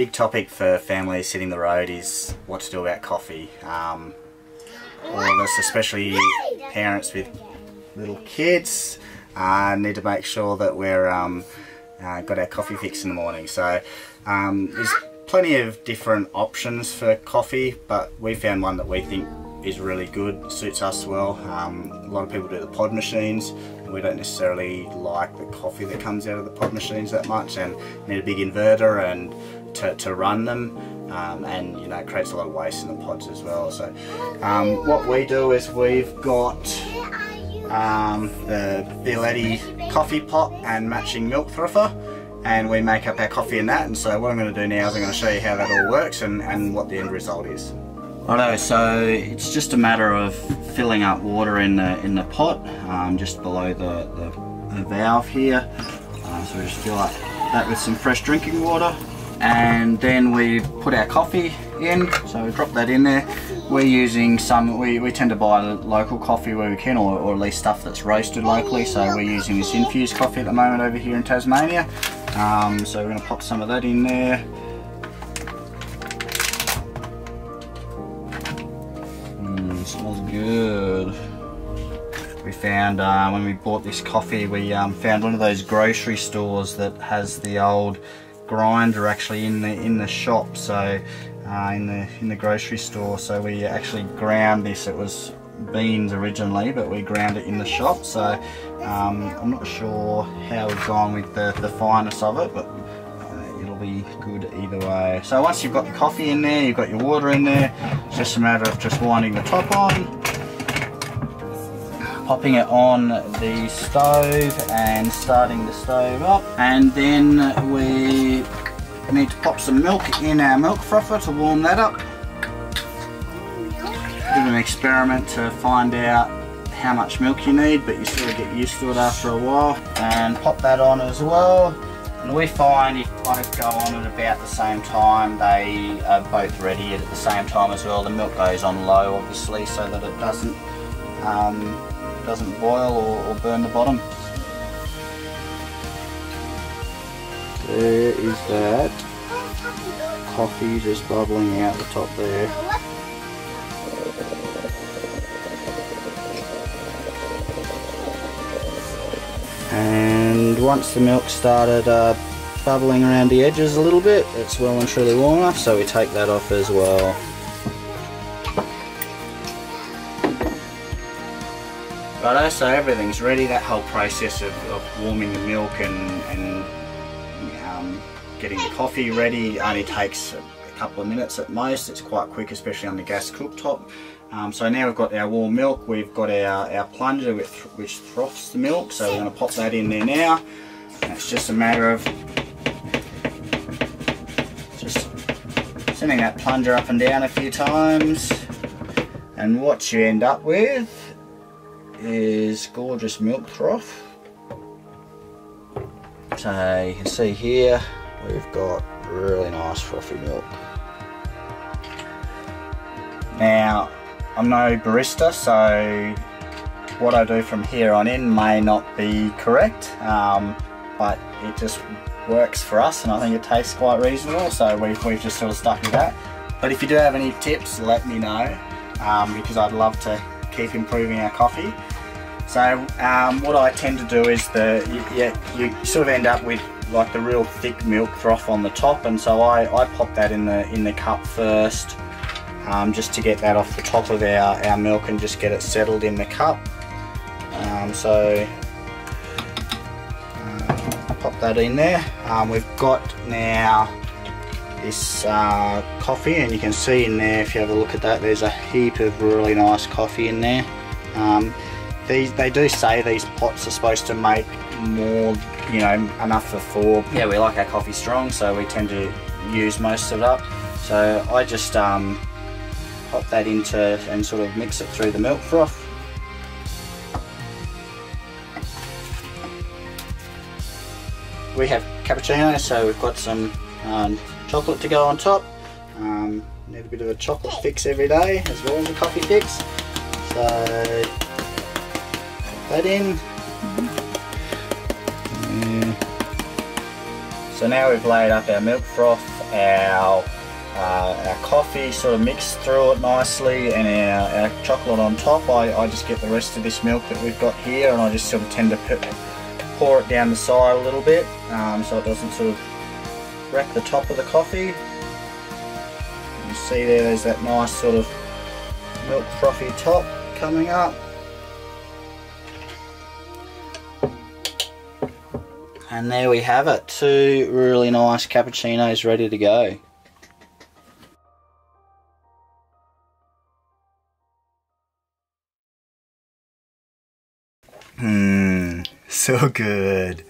big topic for families sitting the road is what to do about coffee. Um, all of us, especially parents with little kids, uh, need to make sure that we're um, uh, got our coffee fix in the morning. So um, there's plenty of different options for coffee, but we found one that we think is really good, suits us well. Um, a lot of people do the pod machines. We don't necessarily like the coffee that comes out of the pod machines that much and need a big inverter and to, to run them um, and you know it creates a lot of waste in the pods as well. So um, what we do is we've got um, the Bialetti coffee pot and matching milk frother and we make up our coffee in that and so what I'm going to do now is I'm going to show you how that all works and, and what the end result is. Righto, so it's just a matter of filling up water in the in the pot, um, just below the, the, the valve here. Uh, so we just fill up that with some fresh drinking water, and then we put our coffee in. So we drop that in there. We're using some. We, we tend to buy local coffee where we can, or, or at least stuff that's roasted locally. So we're using this infused coffee at the moment over here in Tasmania. Um, so we're going to pop some of that in there. Smells good. We found uh, when we bought this coffee, we um, found one of those grocery stores that has the old grinder actually in the in the shop. So uh, in the in the grocery store. So we actually ground this. It was beans originally, but we ground it in the shop. So um, I'm not sure how we've gone with the, the fineness of it, but uh, it'll be good either way. So once you've got the coffee in there, you've got your water in there, it's just a matter of just winding the top on, popping it on the stove and starting the stove up. And then we need to pop some milk in our milk frother to warm that up. Do an experiment to find out how much milk you need, but you sort of get used to it after a while. And pop that on as well. And we find if both go on at about the same time, they are both ready at the same time as well. The milk goes on low, obviously, so that it doesn't um, doesn't boil or, or burn the bottom. There is that coffee just bubbling out the top there. and once the milk started uh, bubbling around the edges a little bit it's well and truly warm enough so we take that off as well Righto, so everything's ready. That whole process of, of warming the milk and, and um, getting the coffee ready only takes couple of minutes at most. It's quite quick, especially on the gas cooktop. Um, so now we've got our warm milk, we've got our, our plunger which, which froths the milk, so we're going to pop that in there now. And it's just a matter of just sending that plunger up and down a few times. And what you end up with is gorgeous milk froth. So you can see here, we've got really nice frothy milk. Now, I'm no barista, so what I do from here on in may not be correct, um, but it just works for us and I think it tastes quite reasonable, so we've, we've just sort of stuck with that. But if you do have any tips, let me know, um, because I'd love to keep improving our coffee. So um, what I tend to do is the you, you sort of end up with like the real thick milk froth on the top, and so I, I pop that in the in the cup first um, just to get that off the top of our, our milk and just get it settled in the cup. Um, so uh, pop that in there. Um, we've got now this uh, coffee and you can see in there if you have a look at that there's a heap of really nice coffee in there. Um, these they do say these pots are supposed to make more you know enough for four. Yeah we like our coffee strong so we tend to use most of it up. So I just um, pop that into and sort of mix it through the milk froth. We have cappuccino, so we've got some um, chocolate to go on top. Um, need a bit of a chocolate fix every day as well as a coffee fix. So that in. So now we've laid up our milk froth, our uh, our coffee sort of mixed through it nicely and our, our chocolate on top. I, I just get the rest of this milk that we've got here and I just sort of tend to put, pour it down the side a little bit um, so it doesn't sort of wreck the top of the coffee. You see there, there's that nice sort of milk frothy top coming up. And there we have it, two really nice cappuccinos ready to go. Mmm, so good.